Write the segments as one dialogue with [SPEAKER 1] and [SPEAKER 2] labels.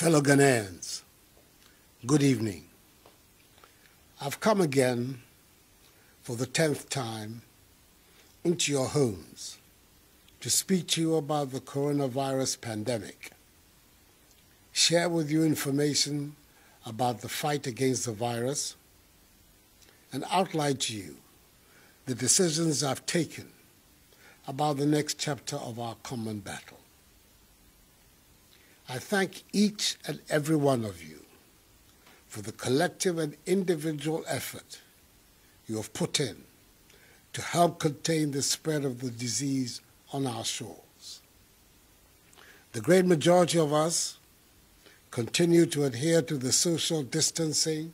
[SPEAKER 1] Fellow Ghanaians, good evening. I've come again for the tenth time into your homes to speak to you about the coronavirus pandemic, share with you information about the fight against the virus, and outline to you the decisions I've taken about the next chapter of our common battle. I thank each and every one of you for the collective and individual effort you have put in to help contain the spread of the disease on our shores. The great majority of us continue to adhere to the social distancing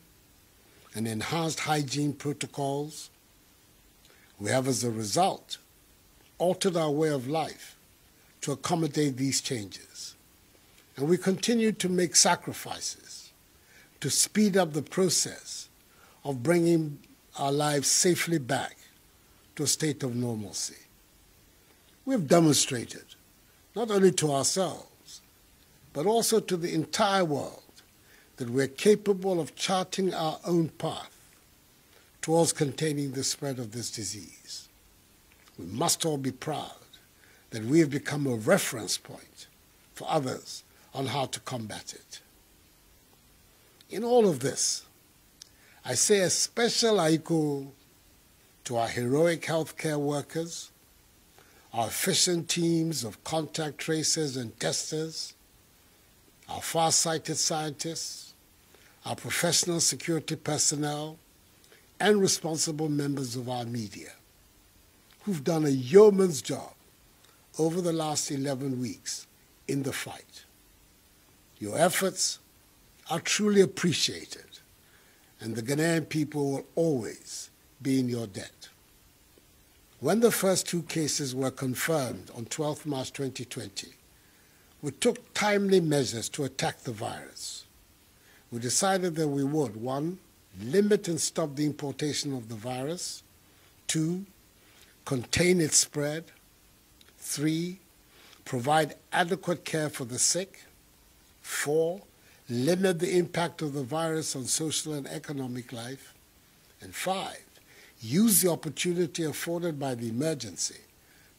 [SPEAKER 1] and enhanced hygiene protocols. We have, as a result, altered our way of life to accommodate these changes. And we continue to make sacrifices to speed up the process of bringing our lives safely back to a state of normalcy. We've demonstrated, not only to ourselves, but also to the entire world, that we're capable of charting our own path towards containing the spread of this disease. We must all be proud that we have become a reference point for others on how to combat it. In all of this, I say a special ayekoo to our heroic healthcare workers, our efficient teams of contact tracers and testers, our far-sighted scientists, our professional security personnel, and responsible members of our media who've done a yeoman's job over the last 11 weeks in the fight. Your efforts are truly appreciated, and the Ghanaian people will always be in your debt. When the first two cases were confirmed on 12 March 2020, we took timely measures to attack the virus. We decided that we would, one, limit and stop the importation of the virus, two, contain its spread, three, provide adequate care for the sick, Four, limit the impact of the virus on social and economic life. And five, use the opportunity afforded by the emergency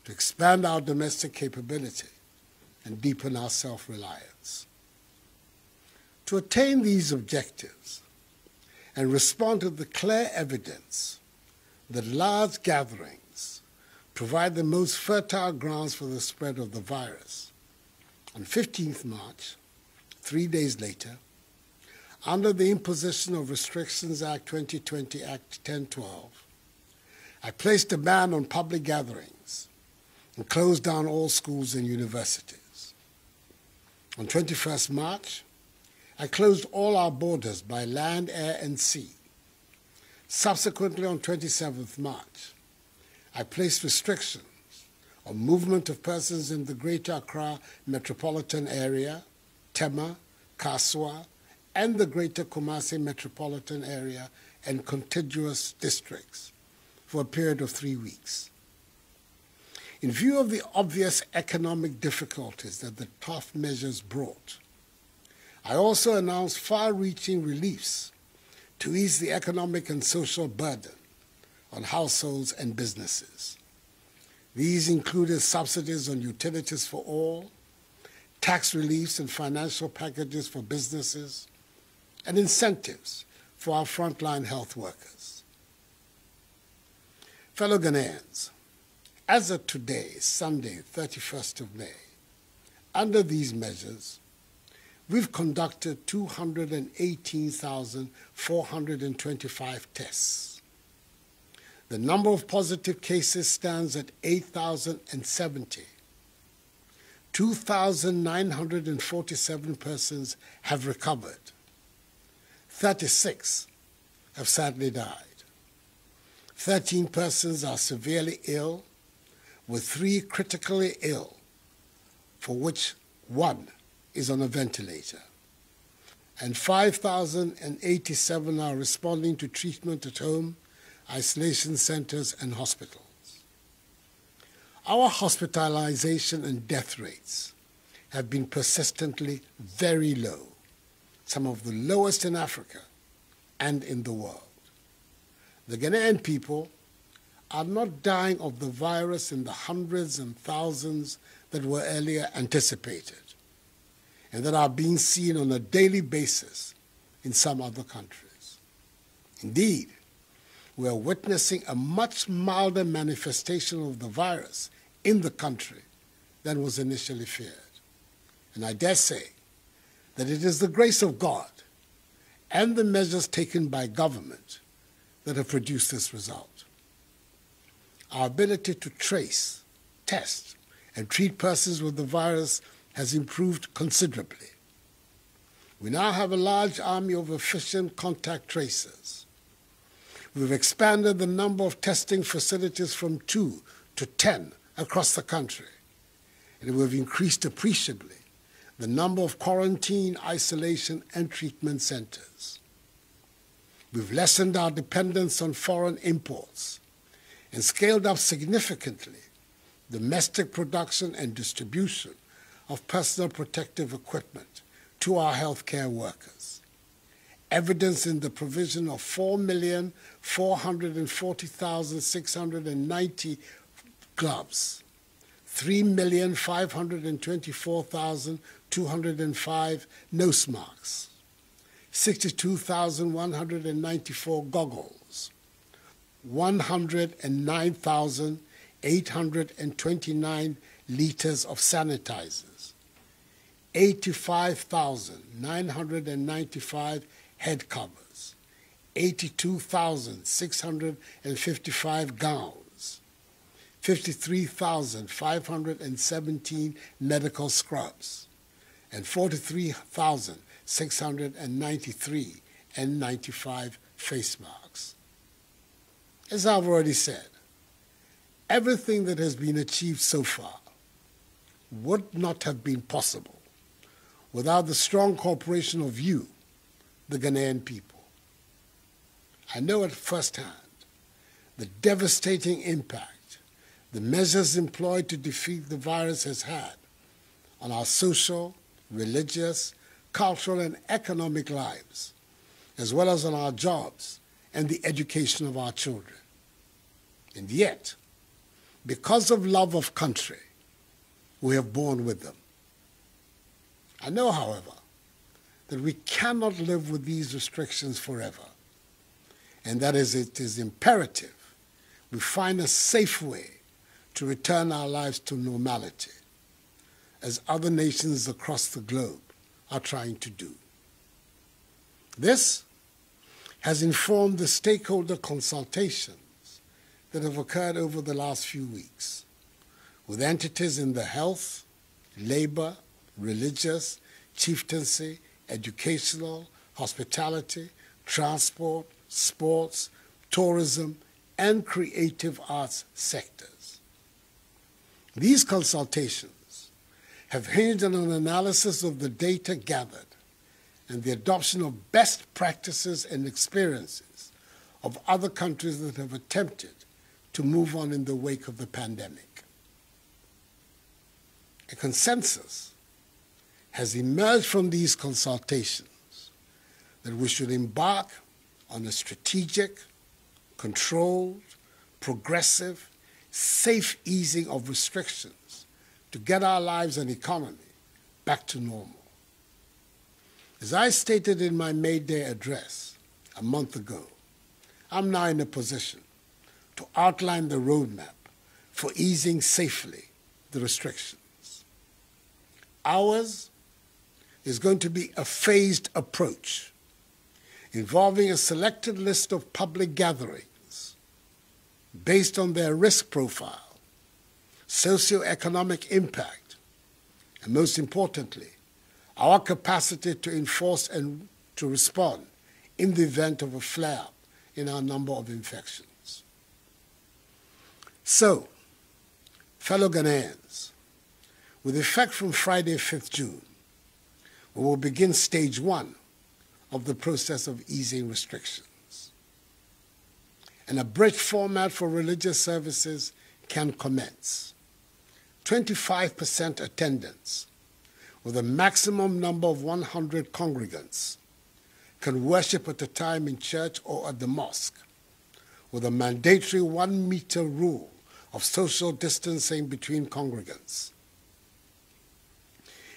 [SPEAKER 1] to expand our domestic capability and deepen our self-reliance. To attain these objectives and respond to the clear evidence that large gatherings provide the most fertile grounds for the spread of the virus, on 15th March, three days later, under the Imposition of Restrictions Act 2020 Act 1012, I placed a ban on public gatherings and closed down all schools and universities. On 21st March, I closed all our borders by land, air, and sea. Subsequently, on 27th March, I placed restrictions on movement of persons in the Greater Accra metropolitan area Tema, Kasoa, and the Greater Kumasi metropolitan area and contiguous districts for a period of three weeks. In view of the obvious economic difficulties that the tough measures brought, I also announced far-reaching reliefs to ease the economic and social burden on households and businesses. These included subsidies on utilities for all, tax reliefs and financial packages for businesses, and incentives for our frontline health workers. Fellow Ghanaians, as of today, Sunday, 31st of May, under these measures, we've conducted 218,425 tests. The number of positive cases stands at 8,070 2,947 persons have recovered. 36 have sadly died. 13 persons are severely ill, with three critically ill, for which one is on a ventilator. And 5,087 are responding to treatment at home, isolation centers, and hospitals. Our hospitalization and death rates have been persistently very low some of the lowest in Africa and in the world. The Ghanaian people are not dying of the virus in the hundreds and thousands that were earlier anticipated and that are being seen on a daily basis in some other countries. Indeed, we are witnessing a much milder manifestation of the virus in the country than was initially feared. And I dare say that it is the grace of God and the measures taken by government that have produced this result. Our ability to trace, test, and treat persons with the virus has improved considerably. We now have a large army of efficient contact tracers. We've expanded the number of testing facilities from two to 10 across the country, and we've increased appreciably the number of quarantine, isolation, and treatment centers. We've lessened our dependence on foreign imports and scaled up significantly domestic production and distribution of personal protective equipment to our healthcare workers. Evidence in the provision of 4,440,690 gloves, 3,524,205 nose masks, 62,194 goggles, 109,829 liters of sanitizers, 85,995 head covers, 82,655 gowns, 53,517 medical scrubs, and 43,693 N95 face masks. As I've already said, everything that has been achieved so far would not have been possible without the strong cooperation of you, the Ghanaian people. I know at first hand the devastating impact the measures employed to defeat the virus has had on our social, religious, cultural, and economic lives, as well as on our jobs and the education of our children. And yet, because of love of country, we have borne with them. I know, however, that we cannot live with these restrictions forever, and that is it is imperative we find a safe way to return our lives to normality, as other nations across the globe are trying to do. This has informed the stakeholder consultations that have occurred over the last few weeks with entities in the health, labor, religious, chieftaincy, educational, hospitality, transport, sports, tourism, and creative arts sectors. These consultations have hinged on an analysis of the data gathered and the adoption of best practices and experiences of other countries that have attempted to move on in the wake of the pandemic. A consensus has emerged from these consultations that we should embark on a strategic, controlled, progressive, safe easing of restrictions to get our lives and economy back to normal. As I stated in my May Day address a month ago, I'm now in a position to outline the roadmap for easing safely the restrictions. Ours is going to be a phased approach involving a selected list of public gatherings based on their risk profile, socioeconomic impact, and most importantly, our capacity to enforce and to respond in the event of a flare up in our number of infections. So, fellow Ghanaians, with effect from Friday, 5th June, we will begin stage one of the process of easing restrictions. An abridged format for religious services can commence. 25% attendance with a maximum number of 100 congregants can worship at a time in church or at the mosque, with a mandatory one meter rule of social distancing between congregants.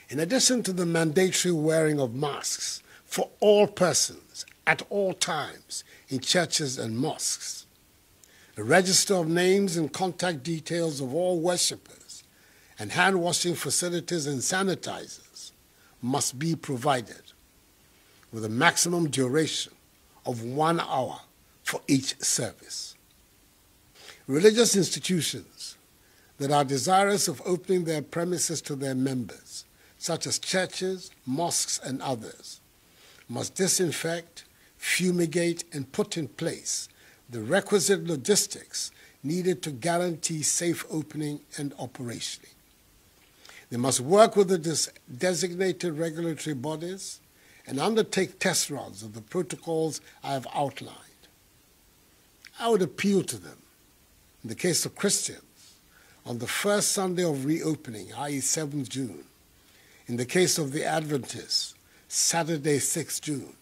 [SPEAKER 1] In addition to the mandatory wearing of masks for all persons at all times in churches and mosques, a register of names and contact details of all worshippers, and hand washing facilities and sanitizers must be provided with a maximum duration of one hour for each service. Religious institutions that are desirous of opening their premises to their members, such as churches, mosques, and others, must disinfect, fumigate, and put in place the requisite logistics needed to guarantee safe opening and operation. They must work with the designated regulatory bodies and undertake test runs of the protocols I have outlined. I would appeal to them, in the case of Christians, on the first Sunday of reopening, i.e., 7th June. In the case of the Adventists, Saturday, 6th June.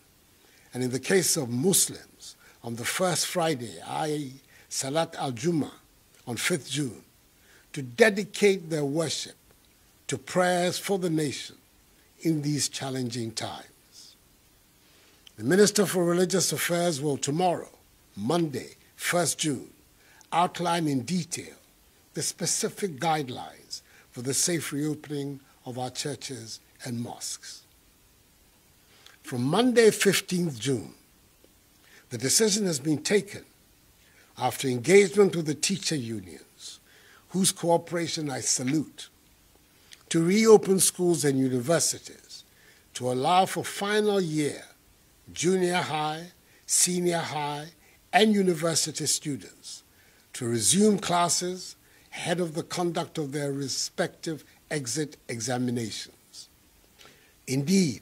[SPEAKER 1] And in the case of Muslims, on the first Friday, i.e., Salat al Juma, on 5th June, to dedicate their worship to prayers for the nation in these challenging times. The Minister for Religious Affairs will tomorrow, Monday, 1st June, outline in detail the specific guidelines for the safe reopening of our churches and mosques. From Monday, 15th June, the decision has been taken after engagement with the teacher unions, whose cooperation I salute, to reopen schools and universities to allow for final year junior high, senior high, and university students to resume classes ahead of the conduct of their respective exit examinations. Indeed,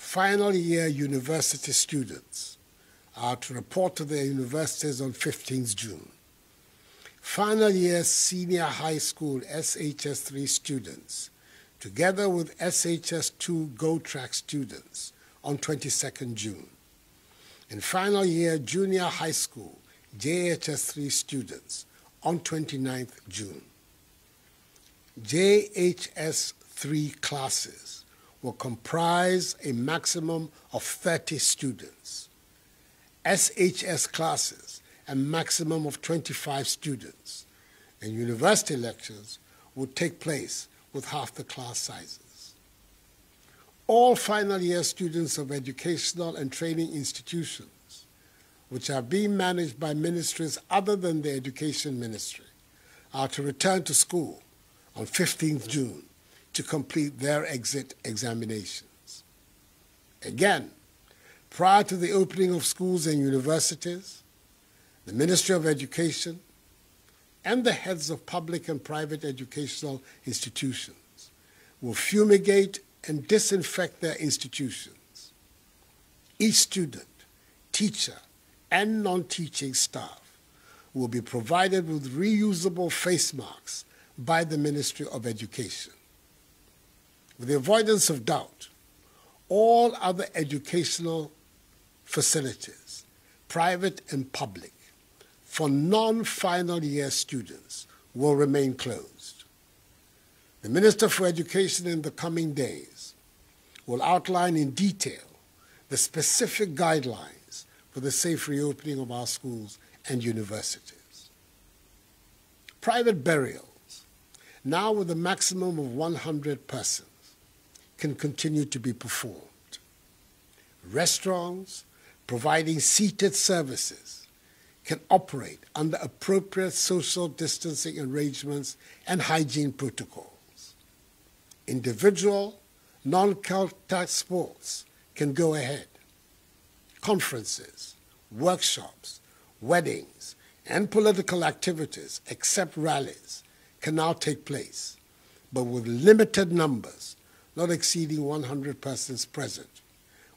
[SPEAKER 1] final year university students are to report to their universities on 15th June. Final year senior high school SHS3 students, together with SHS2 Gold Track students, on 22nd June. And final year junior high school, JHS3 students on 29th June. JHS3 classes will comprise a maximum of 30 students. SHS classes a maximum of 25 students. And university lectures will take place with half the class sizes all final year students of educational and training institutions, which are being managed by ministries other than the Education Ministry, are to return to school on 15th June to complete their exit examinations. Again, prior to the opening of schools and universities, the Ministry of Education and the heads of public and private educational institutions will fumigate and disinfect their institutions. Each student, teacher, and non teaching staff will be provided with reusable face masks by the Ministry of Education. With the avoidance of doubt, all other educational facilities, private and public, for non final year students will remain closed. The Minister for Education in the coming days will outline in detail the specific guidelines for the safe reopening of our schools and universities. Private burials, now with a maximum of 100 persons, can continue to be performed. Restaurants providing seated services can operate under appropriate social distancing arrangements and hygiene protocols individual, non contact sports can go ahead. Conferences, workshops, weddings, and political activities, except rallies, can now take place, but with limited numbers, not exceeding 100 persons present,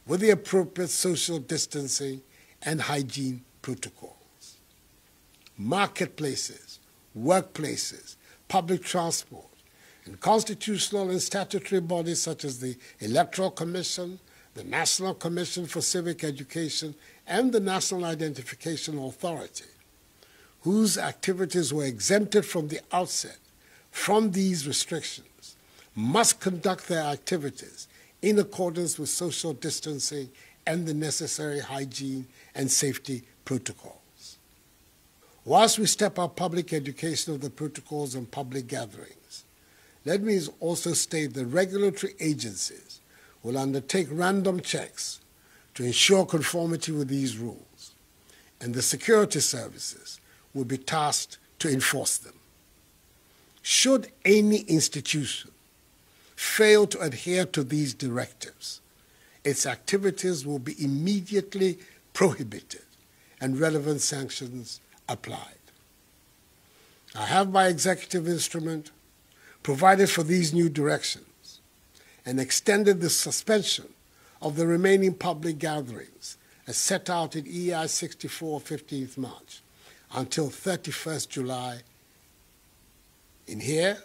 [SPEAKER 1] with the appropriate social distancing and hygiene protocols. Marketplaces, workplaces, public transport, And constitutional and statutory bodies such as the Electoral Commission, the National Commission for Civic Education, and the National Identification Authority, whose activities were exempted from the outset from these restrictions, must conduct their activities in accordance with social distancing and the necessary hygiene and safety protocols. Whilst we step up public education of the protocols and public gatherings, let me also state that regulatory agencies will undertake random checks to ensure conformity with these rules, and the security services will be tasked to enforce them. Should any institution fail to adhere to these directives, its activities will be immediately prohibited and relevant sanctions applied. I have by executive instrument provided for these new directions and extended the suspension of the remaining public gatherings as set out in EI 64 15th March until 31st July. In here,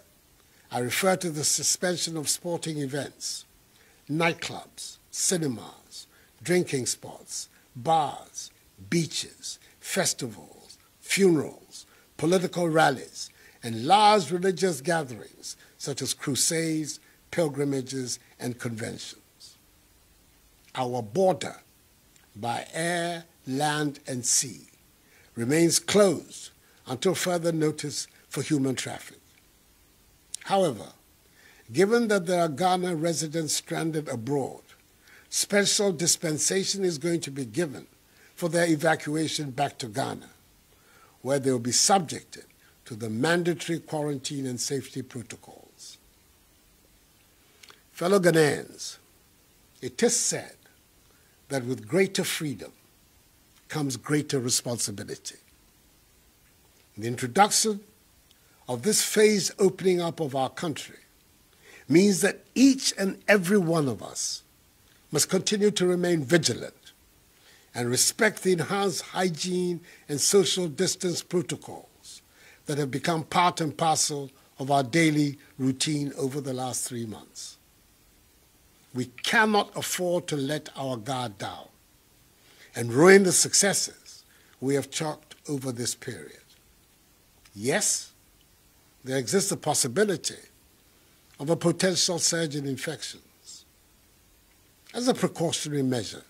[SPEAKER 1] I refer to the suspension of sporting events, nightclubs, cinemas, drinking spots, bars, beaches, festivals, funerals, political rallies, and large religious gatherings such as crusades, pilgrimages, and conventions. Our border by air, land, and sea remains closed until further notice for human traffic. However, given that there are Ghana residents stranded abroad, special dispensation is going to be given for their evacuation back to Ghana, where they will be subjected to the mandatory quarantine and safety protocols. Fellow Ghanaians, it is said that with greater freedom comes greater responsibility. The introduction of this phased opening up of our country means that each and every one of us must continue to remain vigilant and respect the enhanced hygiene and social distance protocols that have become part and parcel of our daily routine over the last three months. We cannot afford to let our guard down and ruin the successes we have chalked over this period. Yes, there exists a possibility of a potential surge in infections. As a precautionary measure,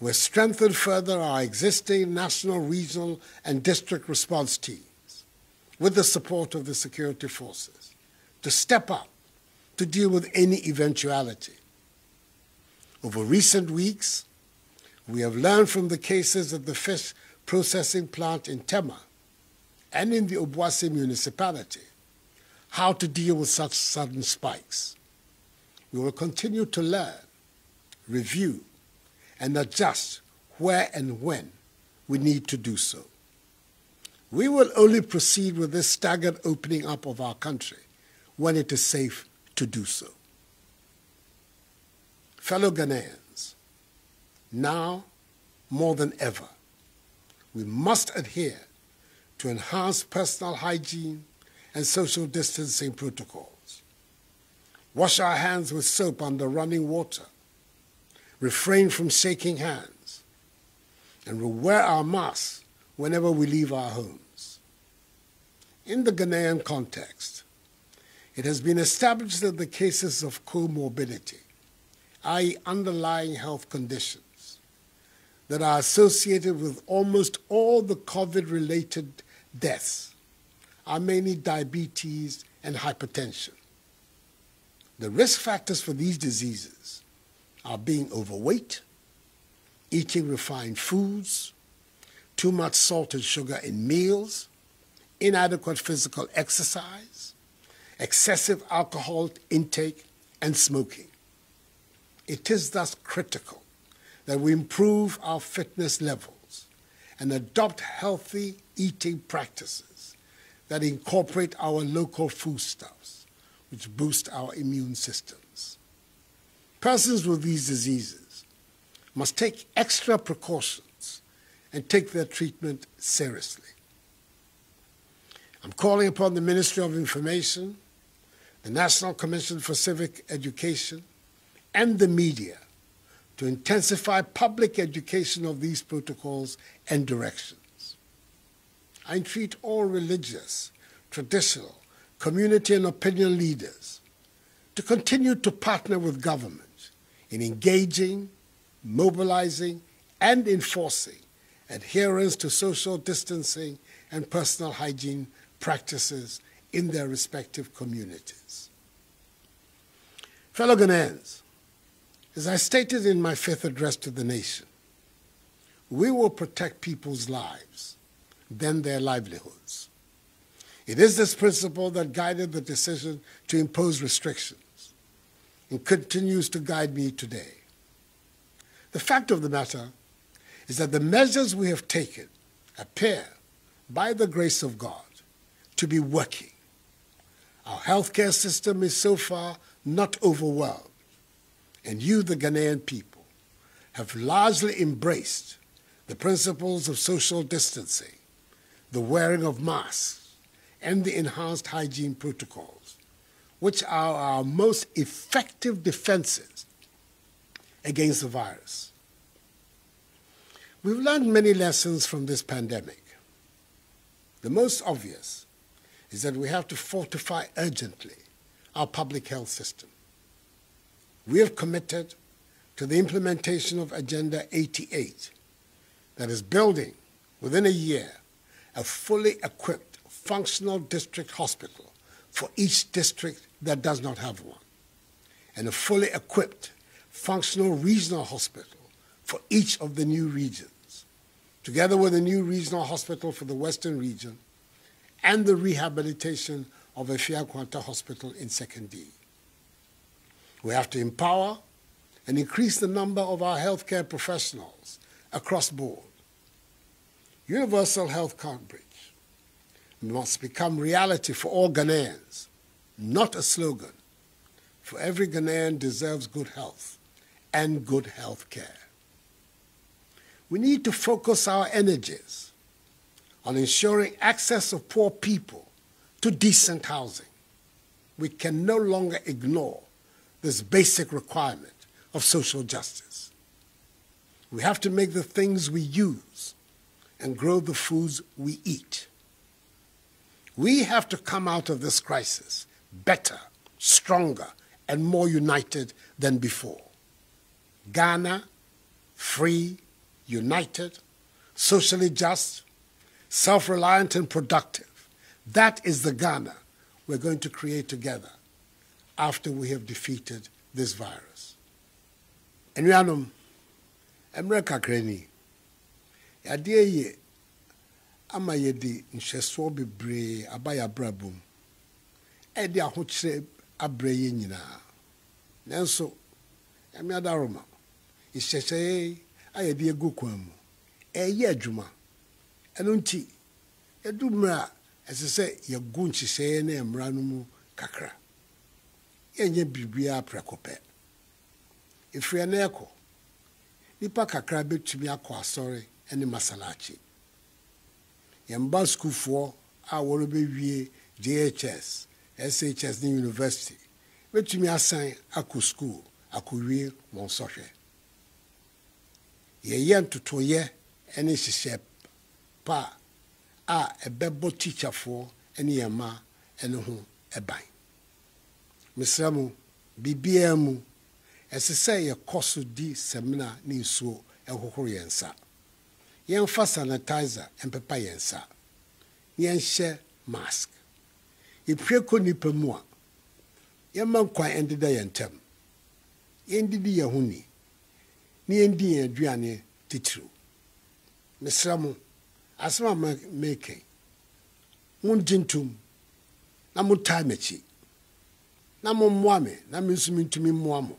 [SPEAKER 1] we've strengthened further our existing national, regional, and district response teams with the support of the security forces to step up to deal with any eventuality. Over recent weeks, we have learned from the cases at the fish processing plant in Tema and in the Obuasi municipality how to deal with such sudden spikes. We will continue to learn, review, and adjust where and when we need to do so. We will only proceed with this staggered opening up of our country when it is safe to do so. Fellow Ghanaians, now more than ever, we must adhere to enhance personal hygiene and social distancing protocols. Wash our hands with soap under running water. Refrain from shaking hands. And we'll wear our masks whenever we leave our homes. In the Ghanaian context, it has been established that the cases of comorbidity, i.e., underlying health conditions, that are associated with almost all the COVID related deaths are mainly diabetes and hypertension. The risk factors for these diseases are being overweight, eating refined foods, too much salt and sugar in meals, inadequate physical exercise, excessive alcohol intake, and smoking. It is thus critical that we improve our fitness levels and adopt healthy eating practices that incorporate our local foodstuffs, which boost our immune systems. Persons with these diseases must take extra precautions and take their treatment seriously. I'm calling upon the Ministry of Information, the National Commission for Civic Education, and the media to intensify public education of these protocols and directions. I entreat all religious, traditional, community, and opinion leaders to continue to partner with government in engaging, mobilizing, and enforcing adherence to social distancing and personal hygiene practices in their respective communities. Fellow Ghanaians, as I stated in my fifth address to the nation, we will protect people's lives, then their livelihoods. It is this principle that guided the decision to impose restrictions and continues to guide me today. The fact of the matter is that the measures we have taken appear, by the grace of God, to be working. Our healthcare system is so far not overwhelmed and you, the Ghanaian people, have largely embraced the principles of social distancing, the wearing of masks, and the enhanced hygiene protocols, which are our most effective defenses against the virus. We've learned many lessons from this pandemic. The most obvious is that we have to fortify urgently our public health system we have committed to the implementation of Agenda 88 that is building within a year a fully equipped functional district hospital for each district that does not have one, and a fully equipped functional regional hospital for each of the new regions, together with a new regional hospital for the Western region and the rehabilitation of Effia Nkwanta Hospital in Sekondi. We have to empower and increase the number of our healthcare professionals across board. Universal health coverage must become reality for all Ghanaians, not a slogan. For every Ghanaian deserves good health and good health care. We need to focus our energies on ensuring access of poor people to decent housing. We can no longer ignore this basic requirement of social justice. We have to make the things we use and grow the foods we eat. We have to come out of this crisis better, stronger, and more united than before. Ghana, free, united, socially just, self reliant, and productive. That is the Ghana we're going to create together after we have defeated this virus. Anuanom, mmerɛ kakra ni, yie ama yɛde nhyɛsoɔ bebree aba yɛ abrabɔ mu, ɛde ahokyerɛ abrɛ yɛ nyinaa. Nanso, nyame adaroma, nhyehyɛeɛ a yɛde agu kwan mu, ɛyɛ adwuma. Ɛno nti, yɛdu mmerɛ a ɛsɛ sɛ yɛgu ne mmara kakra. Yɛnyɛ biribiara prɛko pɛ. Ɛfiri ɛno ɛkɔ nipa kakra bɛtumi akɔ asɔre ne masalakye yɛmba sukuufoɔ a wɔrebɛwie jhs shs ne university bɛtumi asan akɔ sukuu akɔwie wɔn sɔhwɛ. Yɛyɛ ntotoyɛ ne hyehyɛ pa a ɛbɛbɔ tikyafoɔ ne yɛn mma ne ho ban mesrɛ mu biribiara mu ɛsɛ sɛ yɛkɔ so di sɛmina ne nsuo ɛhohoro yɛn nsa. Yɛmfa sanitizer mpepa yɛn nsa. Yɛnhyɛ mask. Yɛpue kɔ nipa mu a yɛmma nkwan ɛndeda yɛn ntam. Yɛndidi yɛn ho ni ne yɛndi yɛn aduane titiriw. Mesrɛ mo asɛm a mekɛn mongye ntom na motaa m'akyi na mommoa me na me nso mentumi mmoa mo.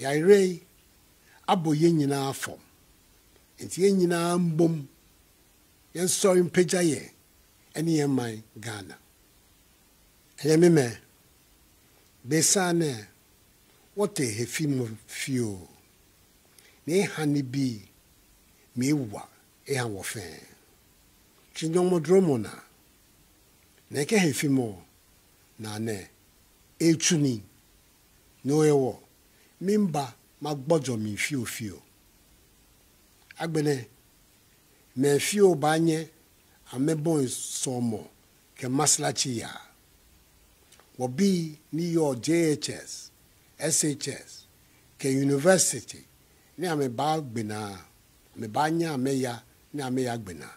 [SPEAKER 1] Yɛayerɛ yi abɔ yɛn nyinaa fam. Nti yɛn nyinaa mbom. Yɛnsɔre mpagya yɛn ɛne yɛn man ghana. Ɛyɛ me mɛ besane wɔte hefi mu fio ne ha ne bi meewa eha wɔ fɛn. Twinyɔmɔdoro mu na na ɛkɛ hefi mu na ne etumi no ewọ mimba ma gbọjọ mi fiofio agbene me fio ba amebo nsọmọ ke masalachi ya wọbi ni yọ JHS SHS ke university ní àmì bá gbìnà àmì bá nyà àmì ya ní àmì ya gbìnà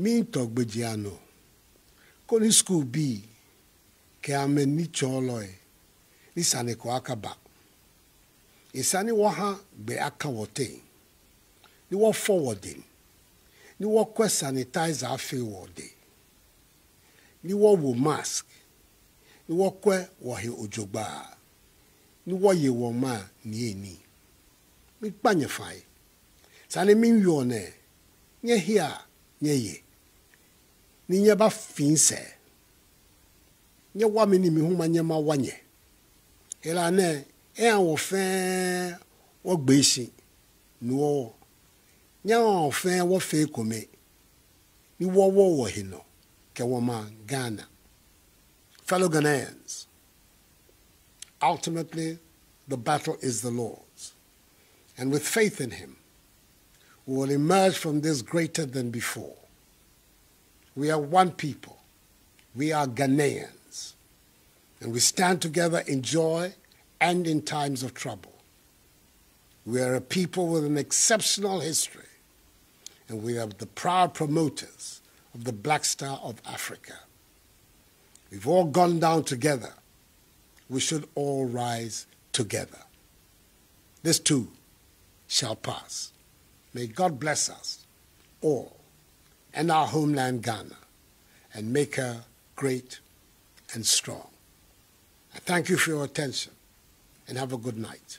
[SPEAKER 1] mí ń tọ́ gbèjì àná kó ke ame ni tsɔ lɔe. Ni sane ko akaba ìsani wɔ ha gbɛ aka wɔ ten ni wɔ fɔ wɔ den ni wɔ kɔ sanitizer afe wɔ de. Ni wɔ wɔ mask. Ni wɔ kɔ wɔ he odzogba. Ni wɔ yɛ wɔ ma nie ni. Mi kpa nye fa yi sani mi yɔ nɛ. Nye hia nye ye. Ni nye ba fi sɛ. Nye wa mi ni mi hu ma nye ma wa nye. Hela nɛ ẹ àwọn fẹ́ẹ́ wọ́n gbé sí ní wọ́wọ́ ní àwọn fẹ́ẹ́ wọ́n fẹ́ kòmé ní wọ́wọ́ wọ̀ hìnà kẹwọ́n máa Ghana. Fellow Ghanaians ultimately the battle is the Lord's. And with faith in him we will emerge from this greater than before. We are one people. We are Ghanaians and we stand together in joy and in times of trouble. We are a people with an exceptional history, and we are the proud promoters of the Black Star of Africa. We've all gone down together. We should all rise together. This too shall pass. May God bless us all and our homeland Ghana and make her great and strong. I thank you for your attention and have a good night.